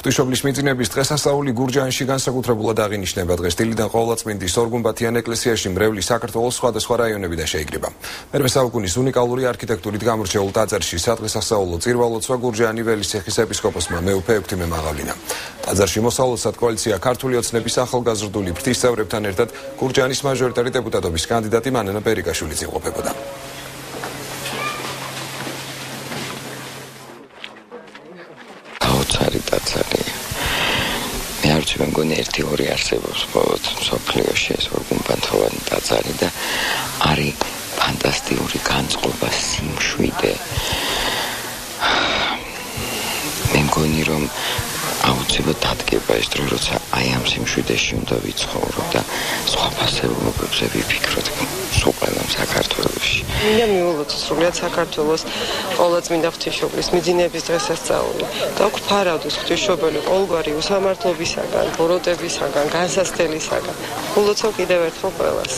ღვთისმშობლის მიწინების დღესასწაული გურჯაანში განსაკუთრებულად აღინიშნება დღეს დილიდან ყოვლადწმინდის ორგუმბათიან ეკლესიაში მრევლის საქართველოს სხვადასხვა რაიონებიდან შეიკრიბა. მერვე საუკუნის უნიკალური არქიტექტურით გამორჩეულ ტაძარში სადღესასწაულო წირვალოცვა გურჯაანი ველის ცეხის ეპისკოპოსმა მეუფე ექვთიმე მაღალინა. ტაძარში მოსავლოცად კოალიცია ქართული ოცნების ახალგაზრდული ფრთის წევრებთან ერთად გურჯაანის მაჟორიტარი დეპუტატობის კანდიდატი მანენა პერიკაშვილიც იმყოფებოდა. აუცარი ტაძარი. მე არ ვიცი, მეგონი 1-2 არსებობს მხოლოდ სოფლიოში ეს ორგუმბანთოვანი ტაძარი და არის ფანტასტიკური განწყობა სიმშვიდე. მე მგონი რომ აუცილებლად დადგება ეს დრო, როცა აი ამ სიმშვიდეში უნდა ვიცხოვრო და სხვა ფასეულობებზე ვიფიქროთ სუპერლამ საქართველოში. მე მიულოთ სრულიად საქართველოს ყოვლადწმინდა ღვთისმშობლის მიძინების დღესასწაული. და გვფარავდოს ღვთისმშობელი ყოველგვარი უსამართლობისაგან, ბოროტებისაგან, განსასწრელისაგან. ულოცავ კიდევ ერთხელ ყველას.